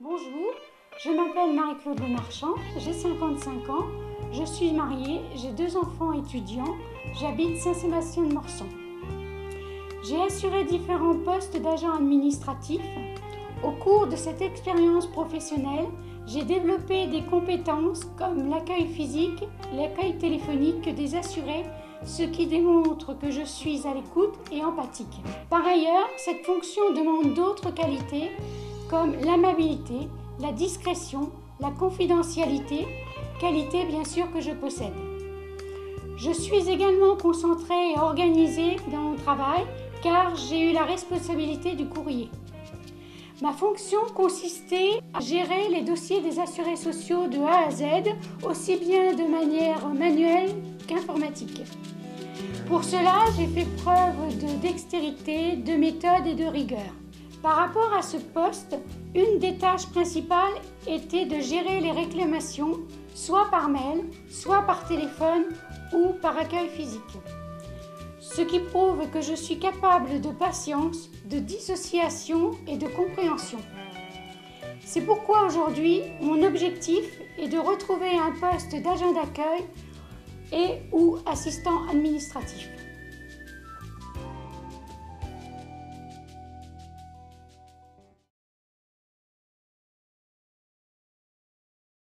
Bonjour, je m'appelle Marie-Claude Lemarchand, j'ai 55 ans, je suis mariée, j'ai deux enfants étudiants, j'habite Saint-Sébastien-de-Morsan. J'ai assuré différents postes d'agent administratif. Au cours de cette expérience professionnelle, j'ai développé des compétences comme l'accueil physique, l'accueil téléphonique des assurés, ce qui démontre que je suis à l'écoute et empathique. Par ailleurs, cette fonction demande d'autres qualités comme l'amabilité, la discrétion, la confidentialité, qualité bien sûr que je possède. Je suis également concentrée et organisée dans mon travail car j'ai eu la responsabilité du courrier. Ma fonction consistait à gérer les dossiers des assurés sociaux de A à Z, aussi bien de manière manuelle qu'informatique. Pour cela, j'ai fait preuve de dextérité, de méthode et de rigueur. Par rapport à ce poste, une des tâches principales était de gérer les réclamations, soit par mail, soit par téléphone ou par accueil physique. Ce qui prouve que je suis capable de patience, de dissociation et de compréhension. C'est pourquoi aujourd'hui, mon objectif est de retrouver un poste d'agent d'accueil et ou assistant administratif.